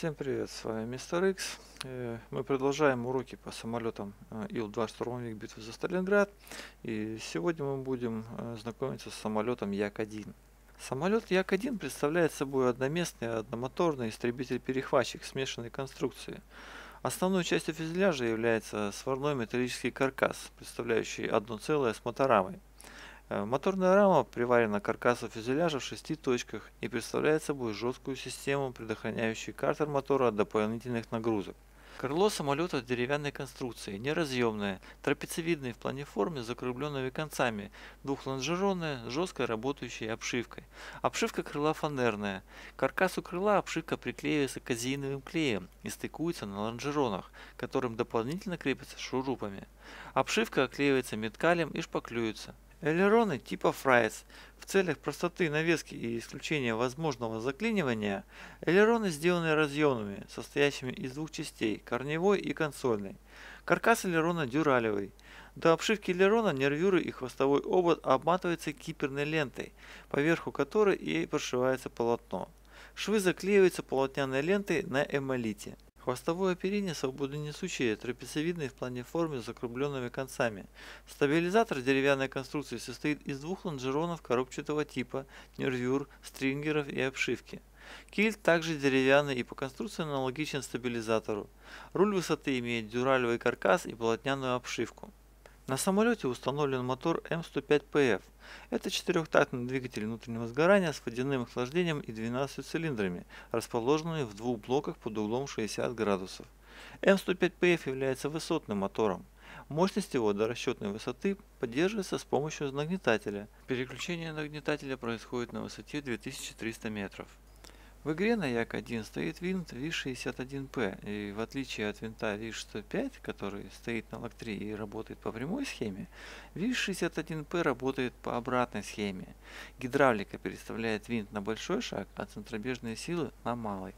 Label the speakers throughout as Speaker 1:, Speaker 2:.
Speaker 1: Всем привет, с вами Мистер Икс. Э, Мы продолжаем уроки по самолетам э, Ил-2 штурмовик битвы за Сталинград. И сегодня мы будем э, знакомиться с самолетом Як-1. Самолет Як-1 представляет собой одноместный одномоторный истребитель-перехватчик смешанной конструкции. Основной частью фюзеляжа является сварной металлический каркас, представляющий одно целое с моторамой. Э, Моторная рама приварена к каркасу фюзеляжа в шести точках и представляет собой жесткую систему, предохраняющую картер мотора от дополнительных нагрузок. Крыло самолета деревянной конструкции, неразъемное, трапециевидное в плане формы закругленными концами, двухлонжеронное, с жесткой работающей обшивкой. Обшивка крыла фанерная. К каркасу крыла обшивка приклеивается казеиновым клеем и стыкуется на лонжеронах, которым дополнительно крепятся шурупами. Обшивка оклеивается миткалем и шпаклюется. Элероны типа Фрайс. В целях простоты навески и исключения возможного заклинивания, элероны сделаны разъемными, состоящими из двух частей – корневой и консольной. Каркас элерона дюралевый. До обшивки элерона нервюры и хвостовой обод обматываются киперной лентой, поверху которой и прошивается полотно. Швы заклеиваются полотняной лентой на эмалите. Хвостовое оперение свободонесущее, трапециевидное в плане формы с закругленными концами. Стабилизатор деревянной конструкции состоит из двух лонжеронов коробчатого типа, нервюр, стрингеров и обшивки. Киль также деревянный и по конструкции аналогичен стабилизатору. Руль высоты имеет дюралевый каркас и полотняную обшивку. На самолете установлен мотор М105ПФ. Это четырехтактный двигатель внутреннего сгорания с водяным охлаждением и 12 цилиндрами, расположенный в двух блоках под углом 60 градусов. М105ПФ является высотным мотором. Мощность его до расчетной высоты поддерживается с помощью нагнетателя. Переключение нагнетателя происходит на высоте 2300 метров. В игре на Як-1 стоит винт ВИШ-61П, и в отличие от винта ВИШ-105, который стоит на ЛаГГ-3 и работает по прямой схеме, ВИШ-61П работает по обратной схеме. Гидравлика переставляет винт на большой шаг, а центробежные силы на малый.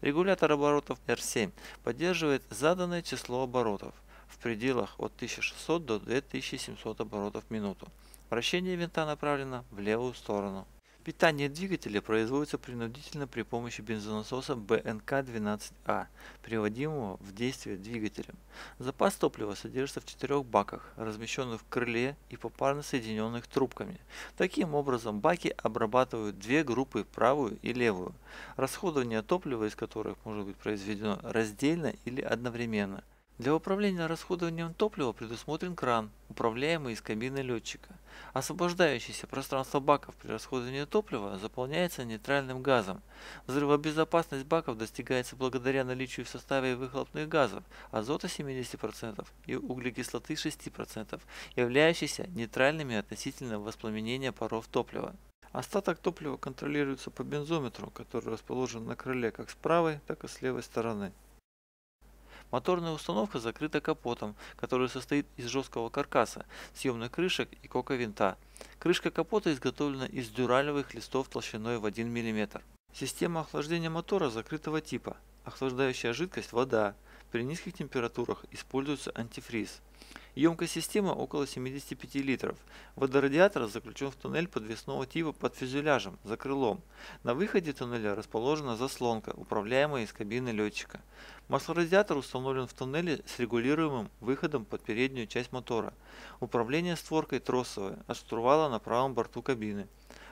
Speaker 1: Регулятор оборотов Р-7 поддерживает заданное число оборотов в пределах от 1600 до 2700 оборотов в минуту. Вращение винта направлено в левую сторону. Питание двигателя производится принудительно при помощи бензонасоса БНК-12А, приводимого в действие двигателем. Запас топлива содержится в четырех баках, размещенных в крыле и попарно соединенных трубками. Таким образом, баки обрабатывают две группы, правую и левую, расходование топлива из которых может быть произведено раздельно или одновременно. Для управления расходованием топлива предусмотрен кран, управляемый из кабины летчика. Освобождающееся пространство баков при расходовании топлива заполняется нейтральным газом. Взрывобезопасность баков достигается благодаря наличию в составе выхлопных газов азота 70% и углекислоты 6%, являющихся нейтральными относительно воспламенения паров топлива. Остаток топлива контролируется по бензометру, который расположен на крыле как с правой, так и с левой стороны. Моторная установка закрыта капотом, который состоит из жесткого каркаса, съемных крышек и кока-винта. Крышка капота изготовлена из дюралевых листов толщиной в 1 мм. Система охлаждения мотора закрытого типа. Охлаждающая жидкость – вода. При низких температурах используется антифриз. Емкость системы около 75 литров. Водорадиатор заключен в туннель подвесного типа под фюзеляжем, за крылом. На выходе туннеля расположена заслонка, управляемая из кабины летчика. Маслорадиатор установлен в туннеле с регулируемым выходом под переднюю часть мотора. Управление створкой тросовое, от штурвала на правом борту кабины.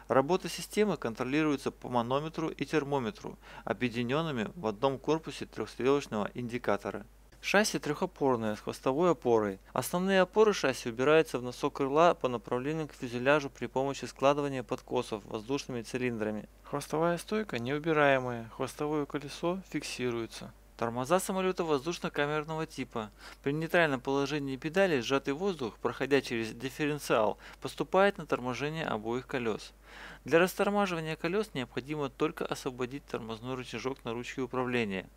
Speaker 1: Работа системы контролируется по манометру и термометру, объединенными в одном корпусе трехстрелочного индикатора. Шасси трехопорное с хвостовой опорой. Основные опоры шасси убираются в носок крыла по направлению к фюзеляжу при помощи складывания подкосов воздушными цилиндрами. Хвостовая стойка неубираемая, хвостовое колесо фиксируется. Тормоза самолета воздушно-камерного типа. При нейтральном положении педали сжатый воздух, проходя через дифференциал, поступает на торможение обоих колес. Для растормаживания колес необходимо только освободить тормозной рычажок на ручке управления.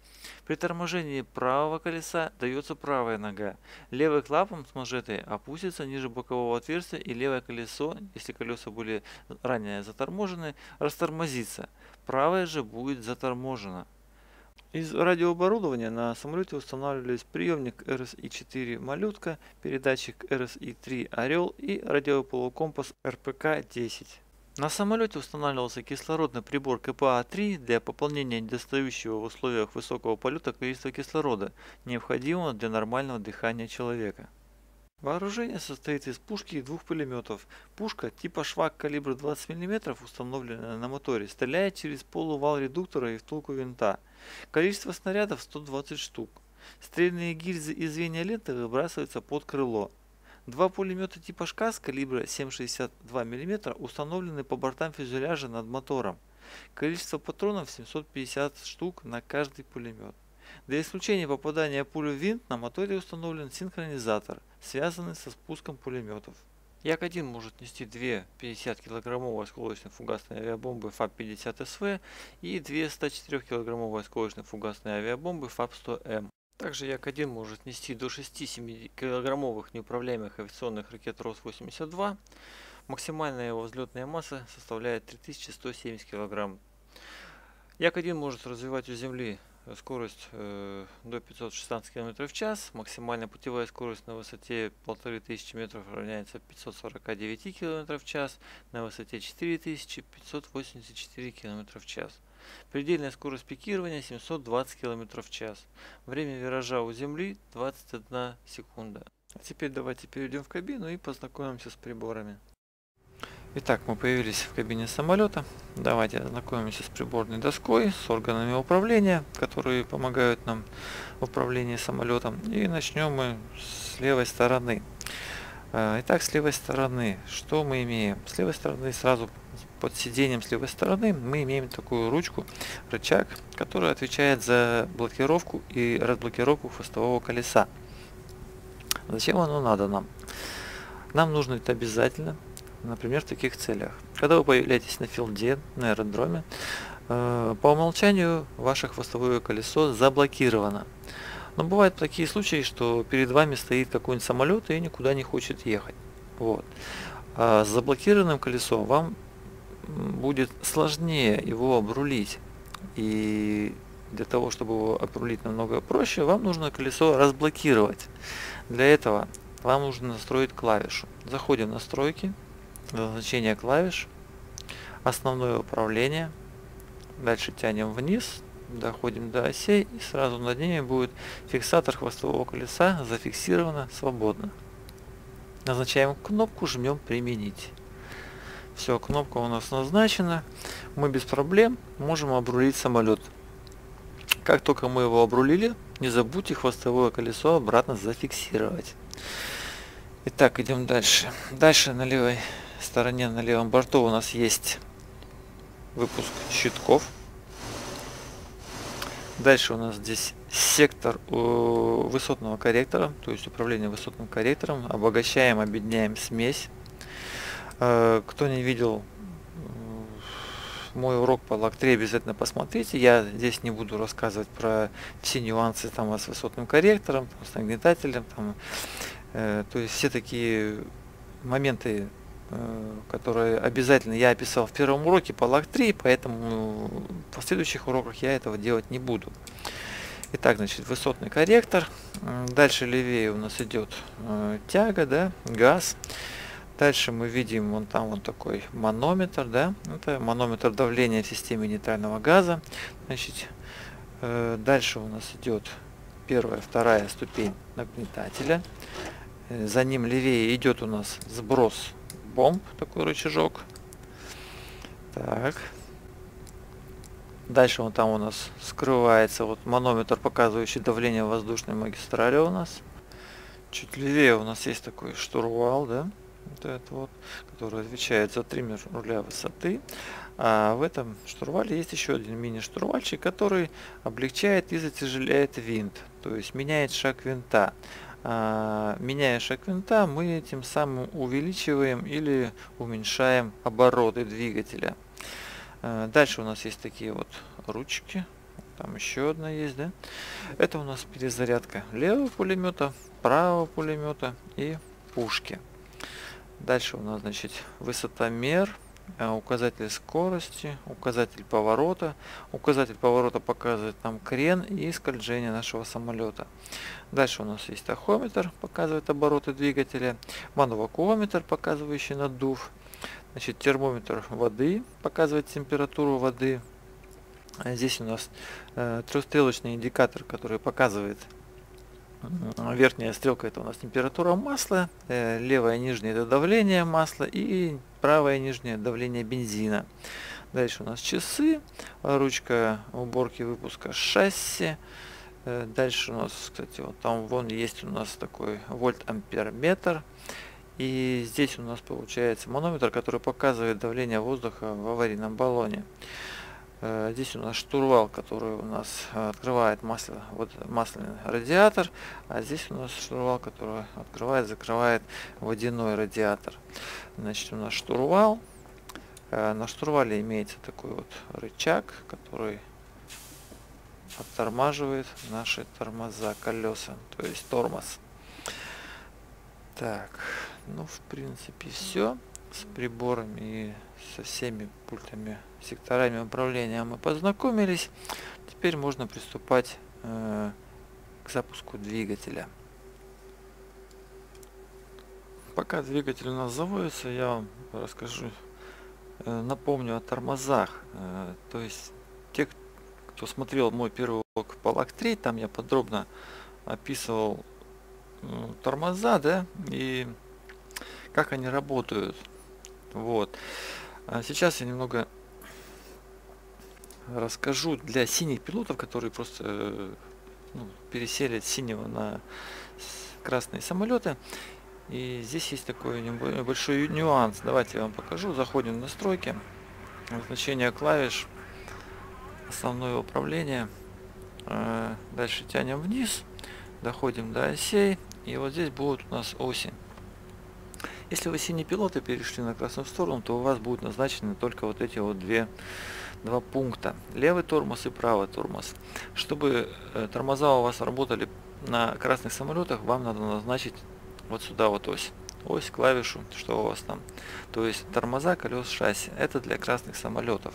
Speaker 1: При торможении правого колеса дается правая нога. Левый клапан с манжетой опустится ниже бокового отверстия и левое колесо, если колеса были ранее заторможены, растормозится. Правое же будет заторможено. Из радиооборудования на самолете устанавливались приемник RSI-4 «Малютка», передатчик RSI-3 «Орел» и радиополукомпас RPK-10. На самолете устанавливался кислородный прибор КПА-3 для пополнения недостающего в условиях высокого полета количества кислорода, необходимого для нормального дыхания человека. Вооружение состоит из пушки и двух пулеметов. Пушка типа швак калибра 20 мм, установленная на моторе, стреляет через полувал редуктора и втулку винта. Количество снарядов 120 штук. Стрельные гильзы и звенья ленты выбрасываются под крыло. Два пулемета типа ШКАС калибра 7,62 мм установлены по бортам фюзеляжа над мотором. Количество патронов 750 штук на каждый пулемет. Для исключения попадания пули в винт на моторе установлен синхронизатор, связанный со спуском пулеметов. Як-1 может нести две 50-килограммовые осколочные фугасные авиабомбы ФАП-50СВ и две 100-килограммовые осколочные фугасные авиабомбы ФАБ-100М. Также Як-1 может нести до 6 7-килограммовых неуправляемых авиационных ракет РС-82. Максимальная его взлетная масса составляет 3170 килограмм. Як-1 может развивать у Земли скорость э, до 516 км в час. Максимальная путевая скорость на высоте 1500 метров равняется 549 км в час. На высоте 4584 км в час. Предельная скорость пикирования 720 км в час. Время виража у Земли 21 секунда. А теперь давайте перейдем в кабину и познакомимся с приборами. Итак, мы появились в кабине самолета. Давайте ознакомимся с приборной доской, с органами управления, которые помогают нам в управлении самолетом. И начнем мы с левой стороны. А, итак, с левой стороны, что мы имеем? С левой стороны сразу под сиденьем с левой стороны мы имеем такую ручку, рычаг, который отвечает за блокировку и разблокировку хвостового колеса. Зачем оно надо нам? Нам нужно это обязательно, например, в таких целях. Когда вы появляетесь на филде, на аэродроме, э, по умолчанию ваше хвостовое колесо заблокировано. Но бывают такие случаи, что перед вами стоит какой-нибудь самолет и никуда не хочет ехать. Вот. А с заблокированным колесом вам будет сложнее его обрулить. И для того, чтобы его обрулить намного проще, вам нужно колесо разблокировать. Для этого вам нужно настроить клавишу. Заходим в настройки, назначение клавиш, основное управление, дальше тянем вниз, доходим до осей и сразу над ними будет фиксатор хвостового колеса зафиксировано свободно. Назначаем кнопку, жмем применить. Все, кнопка у нас назначена. Мы без проблем можем обрулить самолет. Как только мы его обрулили, не забудьте хвостовое колесо обратно зафиксировать. Итак, идем дальше. Дальше на левой стороне, на левом борту у нас есть выпуск щитков. Дальше у нас здесь сектор высотного корректора, то есть управление высотным корректором. Обогащаем, объединяем смесь. Э, кто не видел мой урок по лак обязательно посмотрите. Я здесь не буду рассказывать про все нюансы там с высотным корректором, с нагнетателем. Там, э, то есть все такие моменты, э, которые обязательно я описал в первом уроке по лак поэтому в последующих уроках я этого делать не буду. Итак, значит, высотный корректор. Дальше левее у нас идет э, тяга, да, газ. Дальше мы видим вон там вот такой манометр, да, это манометр давления в системе нейтрального газа. Значит, э, дальше у нас идет первая, вторая ступень нагнетателя. Э, за ним левее идет у нас сброс бомб, такой рычажок. Так. Дальше вон там у нас скрывается вот манометр, показывающий давление воздушной магистрали у нас. Чуть левее у нас есть такой штурвал, да вот этот вот, который отвечает за триммер руля высоты. А в этом штурвале есть еще один мини-штурвальчик, который облегчает и затяжеляет винт, то есть меняет шаг винта. А, меняя шаг мы тем самым увеличиваем или уменьшаем обороты двигателя. А, дальше у нас есть такие вот ручки. Там еще одна есть, да? Это у нас перезарядка левого пулемета, правого пулемета и пушки. Дальше у нас, значит, высотомер, указатель скорости, указатель поворота. Указатель поворота показывает нам крен и скольжение нашего самолета. Дальше у нас есть тахометр, показывает обороты двигателя, манувакуометр, показывающий наддув. Значит, термометр воды показывает температуру воды. А здесь у нас э, трехстрелочный индикатор, который показывает верхняя стрелка это у нас температура масла, э, левая нижняя это давление масла и правая нижняя давление бензина. Дальше у нас часы, ручка уборки выпуска шасси. Э, дальше у нас, кстати, вот там вон есть у нас такой вольт-ампер-метр. И здесь у нас получается манометр, который показывает давление воздуха в аварийном баллоне. Э, здесь у нас штурвал, который у нас открывает масло, вот масляный радиатор, а здесь у нас штурвал, который открывает, закрывает водяной радиатор. Значит, у нас штурвал. Э, на штурвале имеется такой вот рычаг, который оттормаживает наши тормоза, колеса, то есть тормоз. Так, ну в принципе все с приборами и со всеми пультами, секторами управления мы познакомились. Теперь можно приступать э, к запуску двигателя. Пока двигатель у нас заводится, я вам расскажу, э, напомню о тормозах. Э, то есть те, кто смотрел мой первый урок по LAC3, там я подробно описывал э, тормоза, да, и как они работают. Вот. А сейчас я немного расскажу для синих пилотов, которые просто ну, пересели с синего на красные самолеты. И здесь есть такой небольшой нюанс. Давайте я вам покажу. Заходим в настройки. Значение клавиш. Основное управление. А, дальше тянем вниз. Доходим до осей. И вот здесь будут у нас оси. Если вы синий пилот и перешли на красную сторону, то у вас будут назначены только вот эти вот две, два пункта. Левый тормоз и правый тормоз. Чтобы э, тормоза у вас работали на красных самолетах, вам надо назначить вот сюда вот ось. Ось, клавишу, что у вас там. То есть тормоза, колес, шасси. Это для красных самолетов.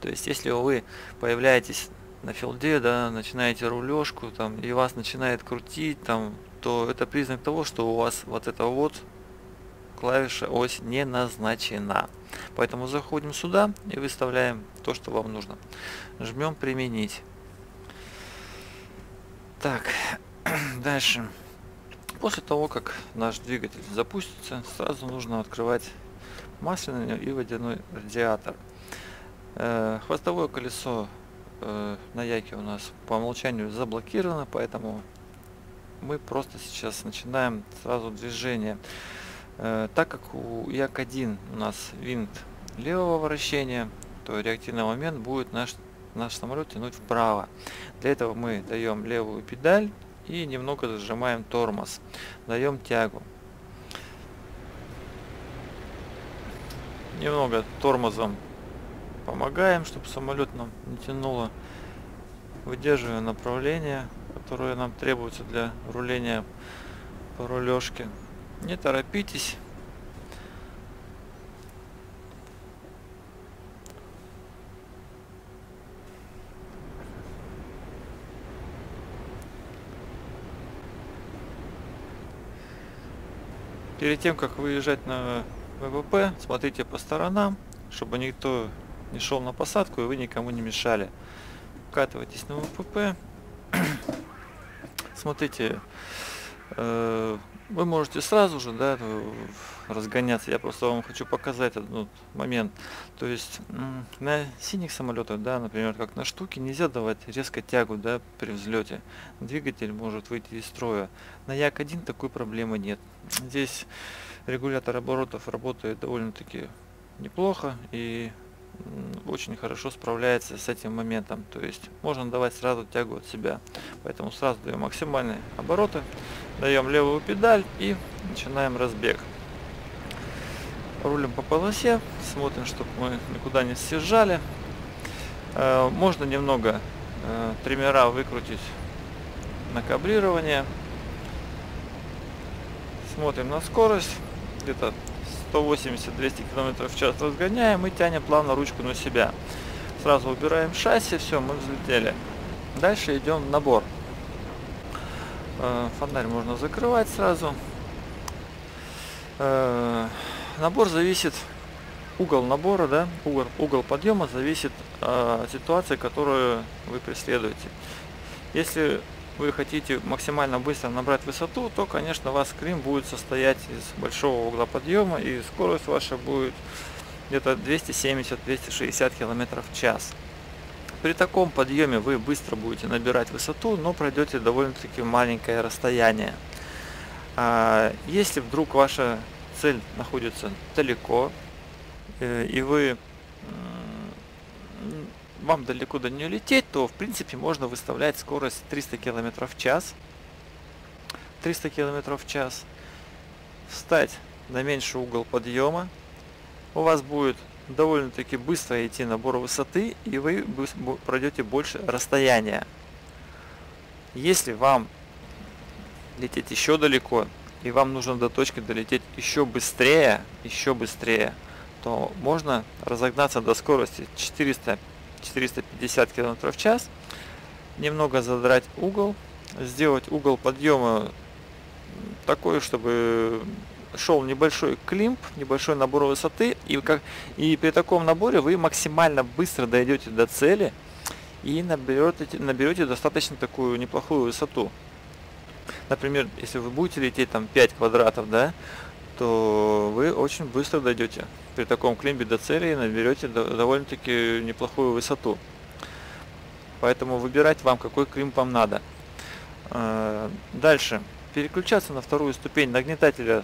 Speaker 1: То есть если вы появляетесь на филде, да, начинаете рулежку, там, и вас начинает крутить, там, то это признак того, что у вас вот эта вот клавиша ось не назначена. Поэтому заходим сюда и выставляем то, что вам нужно. Жмем применить. Так, дальше. После того, как наш двигатель запустится, сразу нужно открывать масляный и водяной радиатор. Э, хвостовое колесо э, на яке у нас по умолчанию заблокировано, поэтому мы просто сейчас начинаем сразу движение. Э, так как у Як-1 у нас винт левого вращения, то реактивный момент будет наш, наш самолет тянуть вправо. Для этого мы даем левую педаль и немного зажимаем тормоз. Даем тягу. Немного тормозом помогаем, чтобы самолет нам не тянуло. Выдерживаем направление которые нам требуются для руления по рулежке. Не торопитесь. Перед тем, как выезжать на ВВП, смотрите по сторонам, чтобы никто не шел на посадку и вы никому не мешали. Вкатывайтесь на ВПП смотрите, э, вы можете сразу же да, разгоняться. Я просто вам хочу показать один момент. То есть на синих самолетах, да, например, как на штуке, нельзя давать резко тягу да, при взлете. Двигатель может выйти из строя. На Як-1 такой проблемы нет. Здесь регулятор оборотов работает довольно-таки неплохо и очень хорошо справляется с этим моментом. То есть можно давать сразу тягу от себя. Поэтому сразу даем максимальные обороты, даем левую педаль и начинаем разбег. Рулим по полосе, смотрим, чтобы мы никуда не съезжали. Э, можно немного э, триммера выкрутить на кабрирование. Смотрим на скорость, где-то 180-200 км в час разгоняем и тянем плавно ручку на себя. Сразу убираем шасси, все, мы взлетели. Дальше идем набор. Э, фонарь можно закрывать сразу. Э, набор зависит, угол набора, да, угол, угол подъема зависит от ситуации, которую вы преследуете. Если вы хотите максимально быстро набрать высоту, то, конечно, у вас клим будет состоять из большого угла подъема и скорость ваша будет где-то 270-260 км в час. При таком подъеме вы быстро будете набирать высоту, но пройдете довольно-таки маленькое расстояние. А если вдруг ваша цель находится далеко, э, и вы вам далеко до нее лететь, то в принципе можно выставлять скорость 300 км в час. 300 км в час. Встать на меньший угол подъема. У вас будет довольно-таки быстро идти набор высоты, и вы пройдете больше расстояния. Если вам лететь еще далеко, и вам нужно до точки долететь еще быстрее, еще быстрее, то можно разогнаться до скорости 400 450 км в час. Немного задрать угол, сделать угол подъема такой, чтобы шел небольшой климп, небольшой набор высоты, и, как, и при таком наборе вы максимально быстро дойдете до цели и наберете, наберете достаточно такую неплохую высоту. Например, если вы будете лететь там 5 квадратов, да, то вы очень быстро дойдете при таком климбе до цели и наберете довольно-таки неплохую высоту. Поэтому выбирать вам, какой климб вам надо. А, дальше. Переключаться на вторую ступень нагнетателя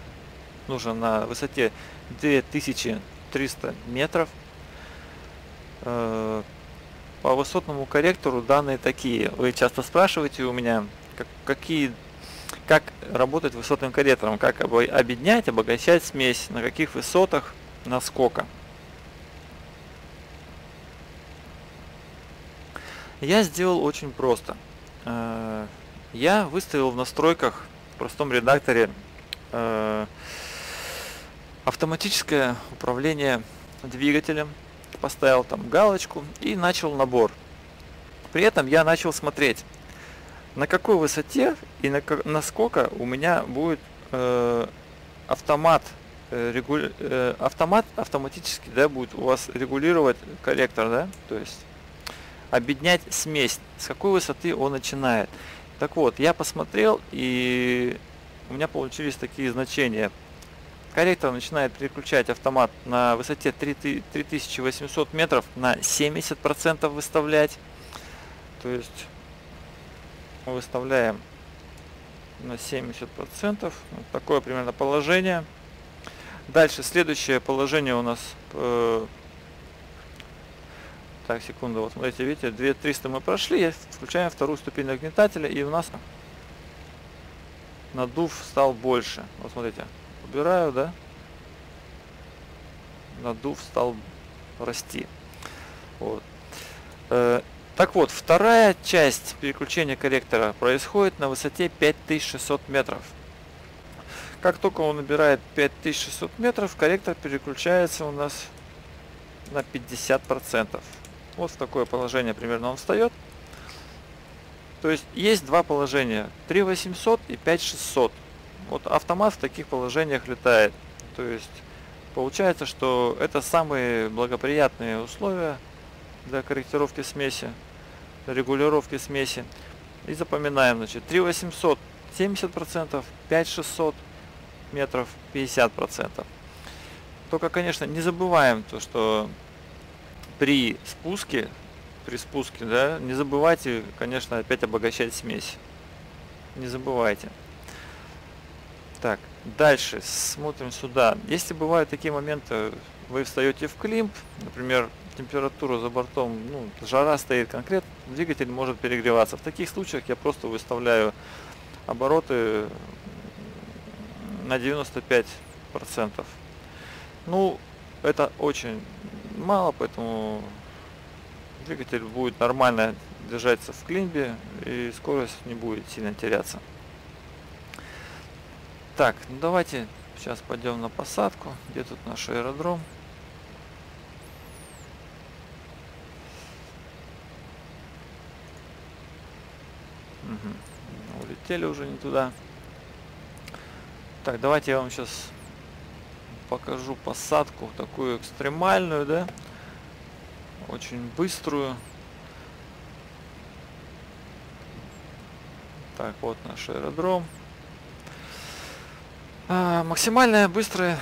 Speaker 1: нужно на высоте 2300 метров. А, по высотному корректору данные такие. Вы часто спрашиваете у меня, какие как работать высотным корректором, как объединять, обогащать смесь, на каких высотах, насколько. Я сделал очень просто. Э, я выставил в настройках в простом редакторе э, автоматическое управление двигателем, поставил там галочку и начал набор. При этом я начал смотреть, на какой высоте и на, насколько у меня будет э, автомат э, регули, э, автомат автоматически да, будет у вас регулировать коллектор, да, то есть объединять смесь, с какой высоты он начинает. Так вот, я посмотрел и у меня получились такие значения. Корректор начинает переключать автомат на высоте 3800 метров на 70% выставлять. То есть мы выставляем на 70%. Вот такое примерно положение. Дальше следующее положение у нас... Э, так, секунду, вот смотрите, видите, 2300 мы прошли, включаем вторую ступень нагнетателя, и у нас надув стал больше. Вот смотрите, убираю, да? Надув стал расти. Вот. Э, так вот, вторая часть переключения корректора происходит на высоте 5600 метров. Как только он набирает 5600 метров, корректор переключается у нас на 50%. Вот в такое положение примерно он встает. То есть есть два положения, 3800 и 5600. Вот автомат в таких положениях летает. То есть получается, что это самые благоприятные условия для корректировки смеси регулировки смеси. И запоминаем, значит, 3800 70%, 5600 метров 50%. Только, конечно, не забываем то, что при спуске, при спуске, да, не забывайте, конечно, опять обогащать смесь. Не забывайте. Так, дальше смотрим сюда. Если бывают такие моменты, вы встаете в климп, например, температура за бортом, ну, жара стоит конкретно, двигатель может перегреваться. В таких случаях я просто выставляю обороты на 95%. Ну, это очень мало, поэтому двигатель будет нормально держаться в климбе и скорость не будет сильно теряться. Так, ну давайте сейчас пойдем на посадку. Где тут наш аэродром? Улетели уже не туда. Так, давайте я вам сейчас покажу посадку такую экстремальную, да, очень быструю. Так, вот наш аэродром. А, максимальная быстрая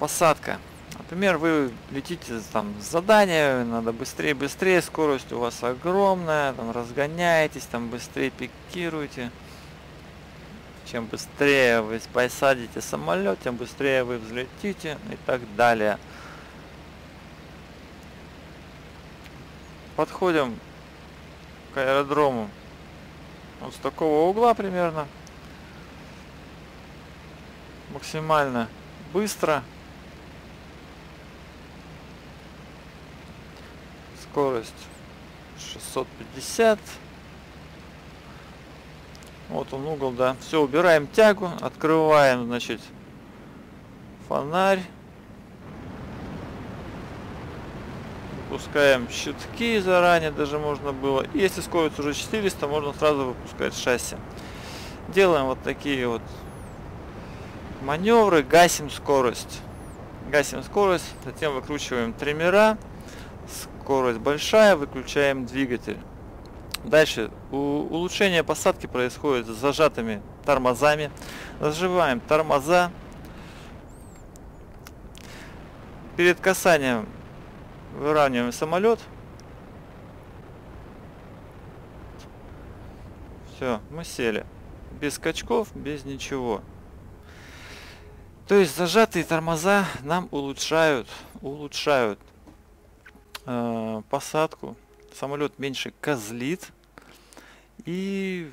Speaker 1: посадка. Например, вы летите там с задания, надо быстрее, быстрее, скорость у вас огромная, там разгоняетесь, там быстрее пикируете. Чем быстрее вы посадите самолет, тем быстрее вы взлетите и так далее. Подходим к аэродрому вот с такого угла примерно. Максимально быстро. Скорость 650 вот он угол, да. Все, убираем тягу, открываем, значит, фонарь. Выпускаем щитки заранее, даже можно было. Если скорость уже 400, можно сразу выпускать шасси. Делаем вот такие вот маневры, гасим скорость. Гасим скорость, затем выкручиваем триммера. Скорость большая, выключаем двигатель. Дальше улучшение посадки происходит с зажатыми тормозами. Заживаем тормоза. Перед касанием выравниваем самолет. Все, мы сели. Без скачков, без ничего. То есть зажатые тормоза нам улучшают, улучшают э, посадку самолет меньше козлит и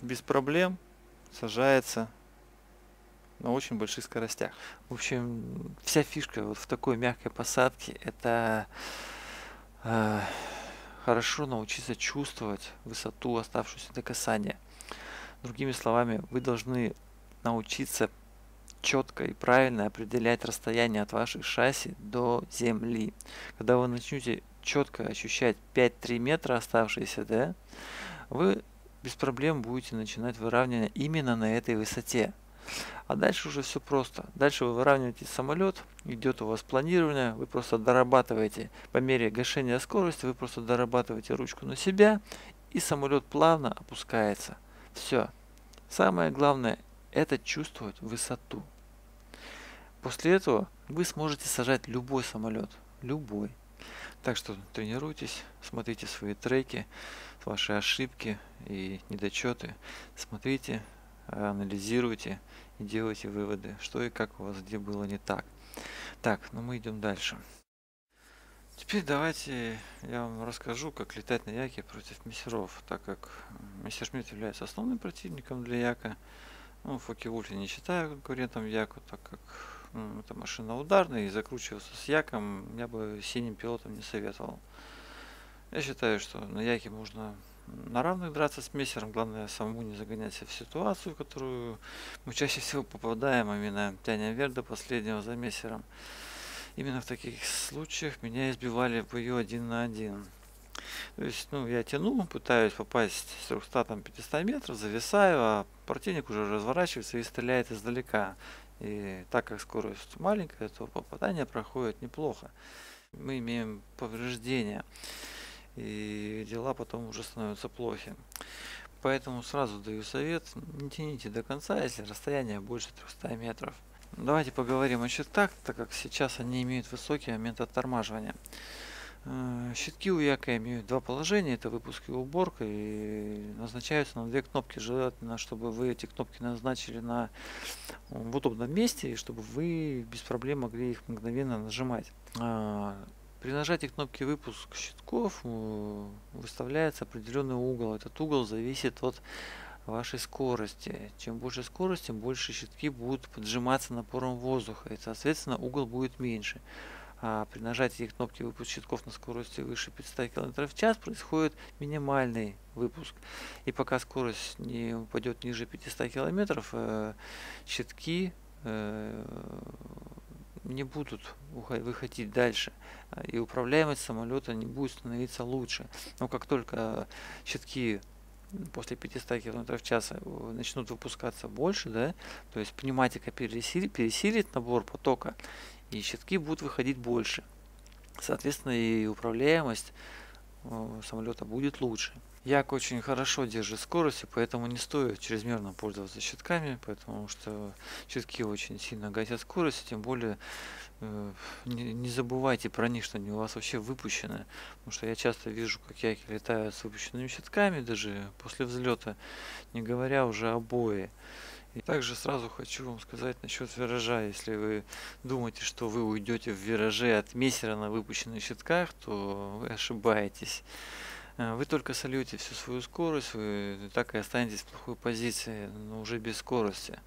Speaker 1: без проблем сажается на очень больших скоростях. В общем, вся фишка вот в такой мягкой посадке это э, хорошо научиться чувствовать высоту, оставшуюся до касания. Другими словами, вы должны научиться четко и правильно определять расстояние от ваших шасси до земли. Когда вы начнете четко ощущать 5-3 метра оставшиеся, да, вы без проблем будете начинать выравнивание именно на этой высоте. А дальше уже все просто. Дальше вы выравниваете самолет, идет у вас планирование, вы просто дорабатываете по мере гашения скорости, вы просто дорабатываете ручку на себя, и самолет плавно опускается. Все. Самое главное это чувствовать высоту. После этого вы сможете сажать любой самолет. Любой. Так что тренируйтесь, смотрите свои треки, ваши ошибки и недочеты. Смотрите, анализируйте и делайте выводы, что и как у вас где было не так. Так, ну мы идем дальше. Теперь давайте я вам расскажу, как летать на Яке против мессеров, так как Мессершмитт является основным противником для Яка. Ну, Фоки Вульф я не считаю конкурентом Яку, так как это машина ударная, и закручиваться с яком я бы синим пилотом не советовал. Я считаю, что на яке можно на равных драться с мессером, главное самому не загонять себя в ситуацию, в которую мы чаще всего попадаем, именно тянем вверх до последнего за мессером. Именно в таких случаях меня избивали в бою один на один. То есть, ну, я тяну, пытаюсь попасть с 300-500 метров, зависаю, а противник уже разворачивается и стреляет издалека. И так как скорость маленькая, то попадание проходит неплохо. Мы имеем повреждения, и дела потом уже становятся плохи. Поэтому сразу даю совет, не тяните до конца, если расстояние больше 300 метров. Давайте поговорим о щитах, так как сейчас они имеют высокий момент оттормаживания. Э, щитки у Яка имеют два положения, это выпуск и уборка, и назначаются на две кнопки. Желательно, чтобы вы эти кнопки назначили на в удобном месте, и чтобы вы без проблем могли их мгновенно нажимать. А, при нажатии кнопки выпуск щитков э, выставляется определенный угол. Этот угол зависит от вашей скорости. Чем больше скорость, тем больше щитки будут поджиматься напором воздуха, и соответственно угол будет меньше а при нажатии кнопки выпуск щитков на скорости выше 500 км в час происходит минимальный выпуск. И пока скорость не упадет ниже 500 км, э, щитки э, не будут выходить дальше. И управляемость самолета не будет становиться лучше. Но как только щитки после 500 км в час э, начнут выпускаться больше, да, то есть пневматика пересилит, пересилит набор потока, и щитки будут выходить больше. Соответственно, и управляемость э, самолета будет лучше. Як очень хорошо держит скорость, и поэтому не стоит чрезмерно пользоваться щитками, потому что щитки очень сильно гасят скорость, тем более э, не, забывайте про них, что они у вас вообще выпущены. Потому что я часто вижу, как яки летают с выпущенными щитками, даже после взлета, не говоря уже о бое. И также сразу хочу вам сказать насчет виража. Если вы думаете, что вы уйдете в вираже от мессера на выпущенных щитках, то вы ошибаетесь. Э, вы только сольете всю свою скорость, вы так и останетесь в плохой позиции, но уже без скорости.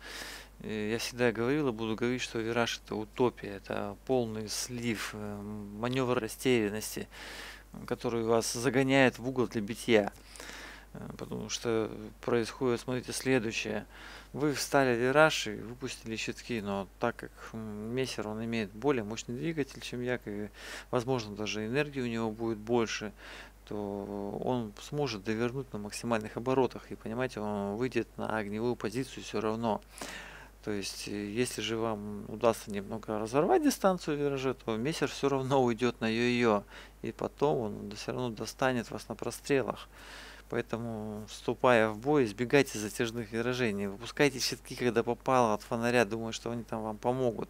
Speaker 1: Я всегда говорил и буду говорить, что вираж это утопия, это полный слив, э, маневр растерянности, который вас загоняет в угол для битья. Э, потому что происходит, смотрите, следующее. Вы встали вираж и выпустили щитки, но так как мессер он имеет более мощный двигатель, чем як, и возможно даже энергии у него будет больше, то он сможет довернуть на максимальных оборотах. И понимаете, он выйдет на огневую позицию все равно. То есть, э, если же вам удастся немного разорвать дистанцию виража, то мессер все равно уйдет на ее И потом он все равно достанет вас на прострелах. Поэтому, вступая в бой, избегайте затяжных виражей. Не выпускайте щитки, когда попало от фонаря, думая, что они там вам помогут.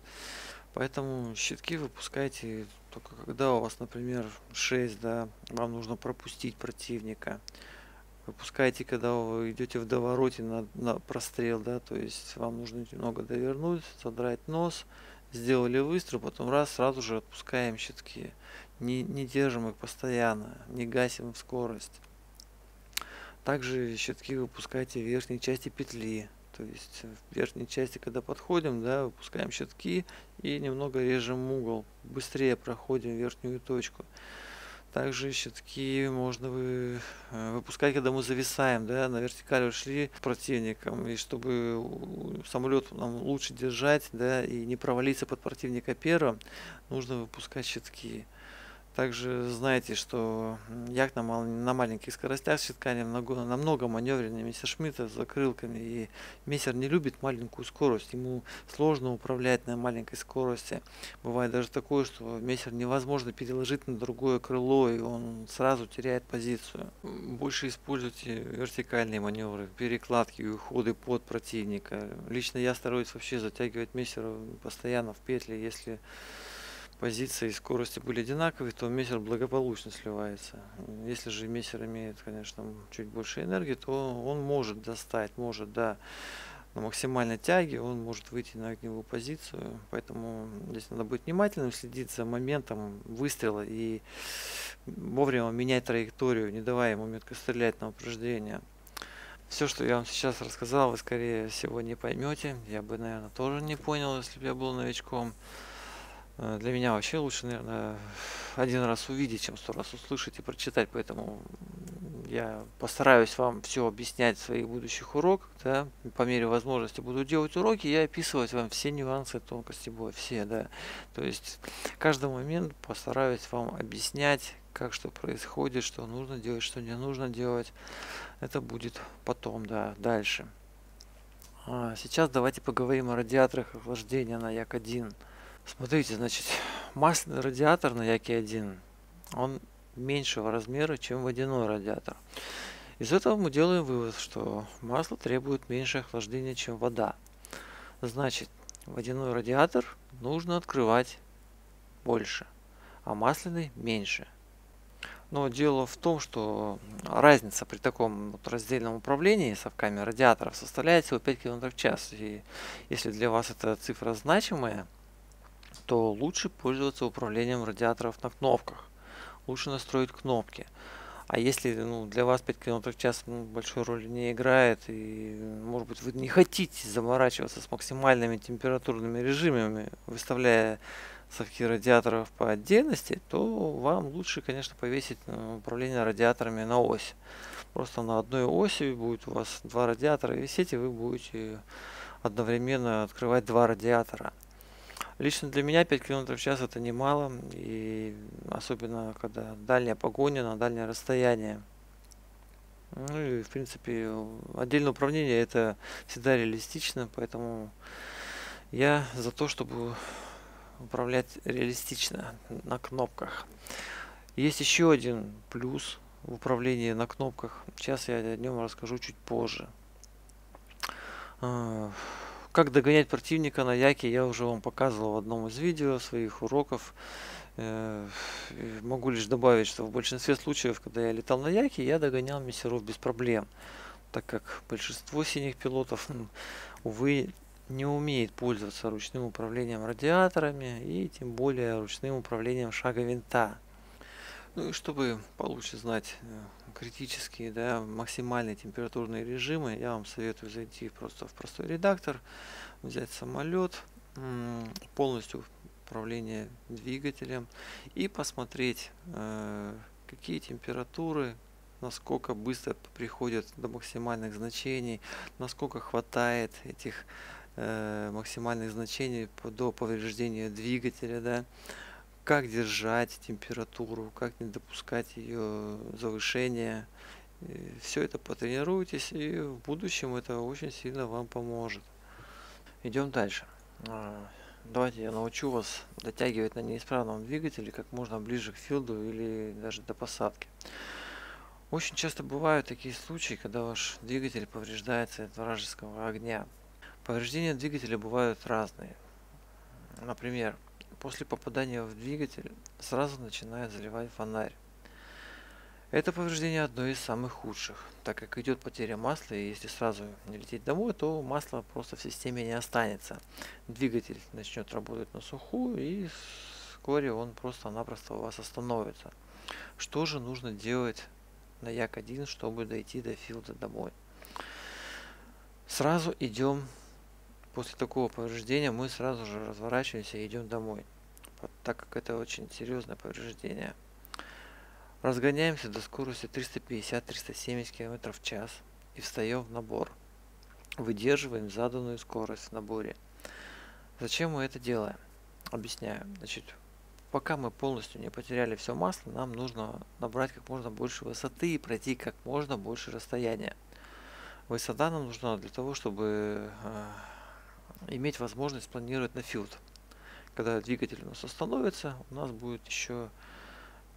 Speaker 1: Поэтому щитки выпускайте только когда у вас, например, 6, да, вам нужно пропустить противника. Выпускайте, когда вы идете в довороте на, на прострел, да, то есть вам нужно немного довернуть, задрать нос, сделали выстрел, потом раз, сразу же отпускаем щитки. Не, не держим их постоянно, не гасим скорость. Также щитки выпускайте в верхней части петли. То есть в верхней части, когда подходим, да, выпускаем щитки и немного режем угол. Быстрее проходим верхнюю точку. Также щитки можно вы, э, выпускать, когда мы зависаем, да, на вертикаль ушли с противником, и чтобы самолет нам лучше держать, да, и не провалиться под противника первым, нужно выпускать щитки. Также знаете, что як на, мал, на маленьких скоростях с щитками намного, намного маневреннее Мессершмитта с закрылками. И Мессер не любит маленькую скорость, ему сложно управлять на маленькой скорости. Бывает даже такое, что Мессер невозможно переложить на другое крыло, и он сразу теряет позицию. Больше используйте вертикальные маневры, перекладки уходы под противника. Лично я стараюсь вообще затягивать Мессера постоянно в петли, если позиции и скорости были одинаковые, то мессер благополучно сливается. Если же мессер имеет, конечно, чуть больше энергии, то он может достать, может, да, на максимальной тяге, он может выйти на огневую позицию. Поэтому здесь надо быть внимательным, следить за моментом выстрела и вовремя менять траекторию, не давая ему метко стрелять на упреждение. Все, что я вам сейчас рассказал, вы скорее всего не поймете. Я бы, наверное, тоже не понял, если бы я был новичком. Э, для меня вообще лучше, наверное, один раз увидеть, чем сто раз услышать и прочитать. Поэтому я постараюсь вам все объяснять в своих будущих уроках. Да? По мере возможности буду делать уроки и описывать вам все нюансы тонкости боя. Все, да. То есть каждый момент постараюсь вам объяснять, как что происходит, что нужно делать, что не нужно делать. Это будет потом, да, дальше. А сейчас давайте поговорим о радиаторах охлаждения на Як-1. Смотрите, значит, масляный радиатор на Яке-1, он меньшего размера, чем водяной радиатор. Из этого мы делаем вывод, что масло требует меньше охлаждения, чем вода. Значит, водяной радиатор нужно открывать больше, а масляный меньше. Но дело в том, что разница при таком вот раздельном управлении совками радиаторов составляет всего 5 км в час. И если для вас эта цифра значимая, то лучше пользоваться управлением радиаторов на кнопках. Лучше настроить кнопки. А если ну, для вас 5 км в час ну, большой роли не играет, и может быть вы не хотите заморачиваться с максимальными температурными режимами, выставляя совки радиаторов по отдельности, то вам лучше, конечно, повесить ну, управление радиаторами на ось. Просто на одной оси будет у вас два радиатора висеть, и вы будете одновременно открывать два радиатора. Лично для меня 5 км в час это немало, и особенно когда дальняя погоня на дальнее расстояние. Ну и, в принципе, отдельное управление это всегда реалистично, поэтому я за то, чтобы управлять реалистично на кнопках. Есть еще один плюс в управлении на кнопках. Сейчас я о нем расскажу чуть позже. Как догонять противника на яке, я уже вам показывал в одном из видео своих уроков. Э, могу лишь добавить, что в большинстве случаев, когда я летал на яке, я догонял мессеров без проблем, так как большинство синих пилотов, увы, не умеет пользоваться ручным управлением радиаторами и тем более ручным управлением шага винта. Ну и чтобы получше знать э, критические, да, максимальные температурные режимы, я вам советую зайти просто в простой редактор, взять самолет, полностью управление двигателем и посмотреть, э, какие температуры, насколько быстро приходят до максимальных значений, насколько хватает этих э, максимальных значений до повреждения двигателя, да, как держать температуру, как не допускать ее завышения. Все это потренируйтесь, и в будущем это очень сильно вам поможет. Идем дальше. А, давайте я научу вас дотягивать на неисправном двигателе как можно ближе к филду или даже до посадки. Очень часто бывают такие случаи, когда ваш двигатель повреждается от вражеского огня. Повреждения двигателя бывают разные. Например, после попадания в двигатель сразу начинает заливать фонарь. Это повреждение одно из самых худших, так как идет потеря масла, и если сразу не лететь домой, то масла просто в системе не останется. Двигатель начнет работать на сухую, и вскоре он просто-напросто у вас остановится. Что же нужно делать на Як-1, чтобы дойти до филда домой? Сразу идем после такого повреждения мы сразу же разворачиваемся и идем домой, так как это очень серьезное повреждение. Разгоняемся до скорости 350-370 км в час и встаем в набор. Выдерживаем заданную скорость в наборе. Зачем мы это делаем? Объясняю. Значит, пока мы полностью не потеряли все масло, нам нужно набрать как можно больше высоты и пройти как можно больше расстояния. Высота нам нужна для того, чтобы э, иметь возможность планировать на филд. Когда двигатель у нас остановится, у нас будет еще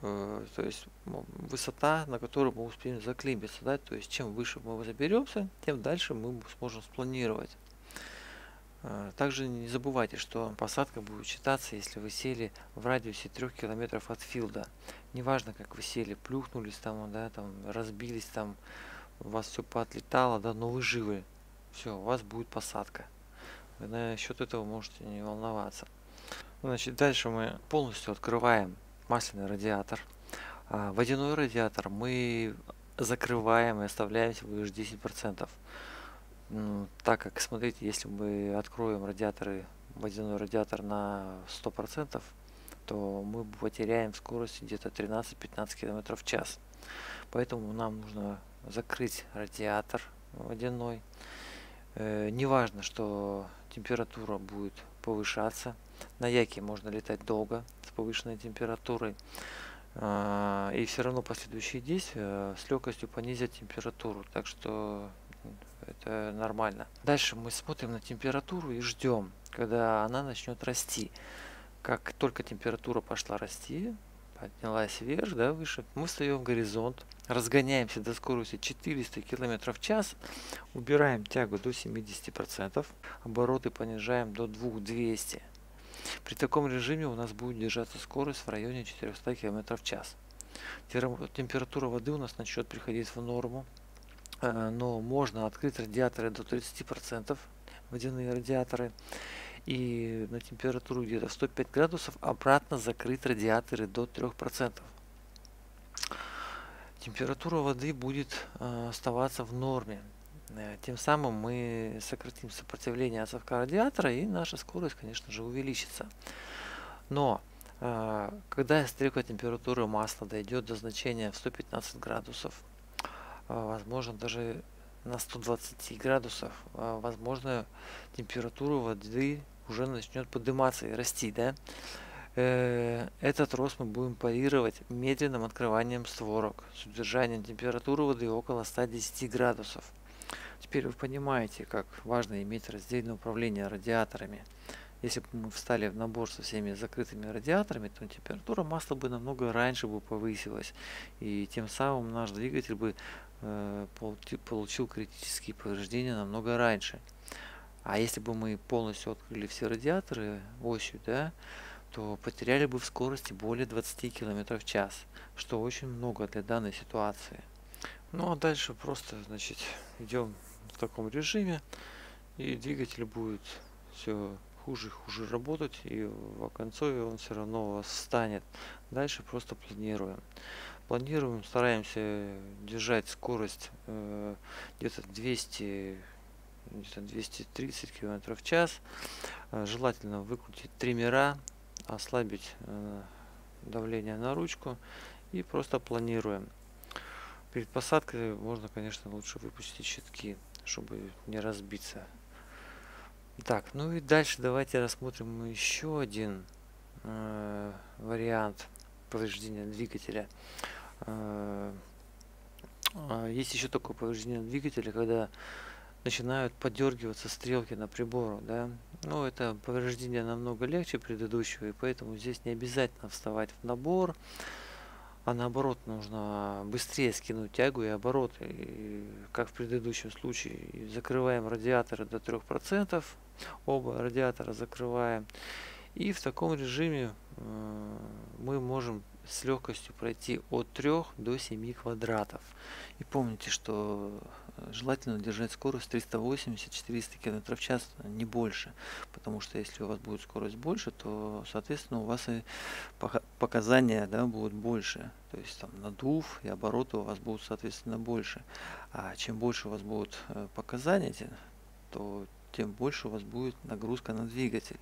Speaker 1: э, то есть высота, на которую мы успеем заклимбиться. Да? То есть чем выше мы заберемся, тем дальше мы сможем спланировать. Э, также не забывайте, что посадка будет считаться, если вы сели в радиусе 3 километров от филда. Неважно, как вы сели, плюхнулись там, да, там разбились, там у вас все поотлетало, да, но вы живы. Все, у вас будет посадка. Вы насчет этого можете не волноваться. Значит, дальше мы полностью открываем масляный радиатор. А водяной радиатор мы закрываем и оставляем всего лишь 10%. Ну, так как, смотрите, если мы откроем радиаторы, водяной радиатор на 100%, то мы потеряем скорость где-то 13-15 км в час. Поэтому нам нужно закрыть радиатор водяной. Э, неважно, что температура будет повышаться. На яке можно летать долго с повышенной температурой. А, и все равно последующие действия с легкостью понизят температуру. Так что это нормально. Дальше мы смотрим на температуру и ждем, когда она начнет расти. Как только температура пошла расти, поднялась вверх, да, выше, мы встаем в горизонт, разгоняемся до скорости 400 км в час, убираем тягу до 70%, обороты понижаем до 2200. При таком режиме у нас будет держаться скорость в районе 400 км в час. Температура воды у нас начнет приходить в норму, э, но можно открыть радиаторы до 30%, водяные радиаторы, и на температуру где-то 105 градусов обратно закрыть радиаторы до 3%. Температура воды будет э, оставаться в норме. Э, тем самым мы сократим сопротивление от радиатора и наша скорость, конечно же, увеличится. Но э, когда стрелка температуры масла дойдет до значения в 115 градусов, возможно даже на 120 градусов, возможно температура воды уже начнет подниматься и расти, да. Э, Этот рост мы будем парировать медленным открыванием створок с удержанием температуры воды около 110 градусов. Теперь вы понимаете, как важно иметь раздельное управление радиаторами. Если бы мы встали в набор со всеми закрытыми радиаторами, то температура масла бы намного раньше бы повысилась. И тем самым наш двигатель бы э, получил критические повреждения намного раньше. А если бы мы полностью открыли все радиаторы осью, да, то потеряли бы в скорости более 20 км в час, что очень много для данной ситуации. Ну а дальше просто, значит, идем в таком режиме, и двигатель будет все хуже и хуже работать, и в оконцове он все равно у вас встанет. Дальше просто планируем. Планируем, стараемся держать скорость э, где-то 200 где-то 230 км в час. Э, желательно выкрутить триммера, ослабить э, давление на ручку и просто планируем. Перед посадкой можно, конечно, лучше выпустить щитки, чтобы не разбиться. Так, ну и дальше давайте рассмотрим еще один э, вариант повреждения двигателя. Э, э, есть еще такое повреждение двигателя, когда начинают подергиваться стрелки на прибору, да. Ну, это повреждение намного легче предыдущего, и поэтому здесь не обязательно вставать в набор, а наоборот нужно быстрее скинуть тягу и обороты, и, как в предыдущем случае. Закрываем радиаторы до 3%, оба радиатора закрываем. И в таком режиме э, мы можем с легкостью пройти от 3 до 7 квадратов. И помните, что желательно держать скорость 380-400 км в час, не больше. Потому что если у вас будет скорость больше, то, соответственно, у вас и показания да, будут больше. То есть там надув и обороты у вас будут, соответственно, больше. А чем больше у вас будут э, показания, то тем больше у вас будет нагрузка на двигатель.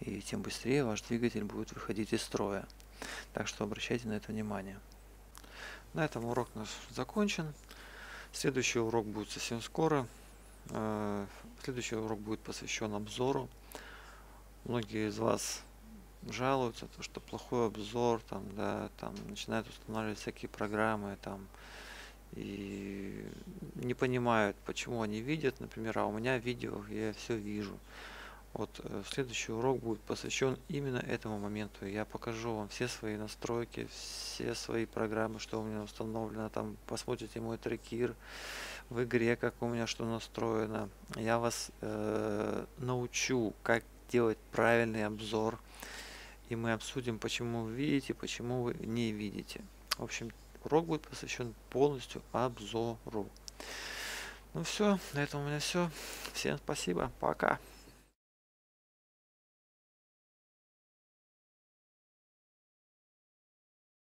Speaker 1: И тем быстрее ваш двигатель будет выходить из строя. Так что обращайте на это внимание. На этом урок наш закончен. Следующий урок будет совсем скоро. Э, следующий урок будет посвящен обзору. Многие из вас жалуются, то, что плохой обзор, там, да, там начинают устанавливать всякие программы, там, и не понимают, почему они видят, например, а у меня видео, я все вижу. Вот э, следующий урок будет посвящен именно этому моменту. Я покажу вам все свои настройки, все свои программы, что у меня установлено. Там посмотрите мой трекир в игре, как у меня что настроено. Я вас э, научу, как делать правильный обзор. И мы обсудим, почему вы видите, почему вы не видите. В общем, урок будет посвящен полностью обзору. Ну все, на этом у меня все. Всем спасибо, пока.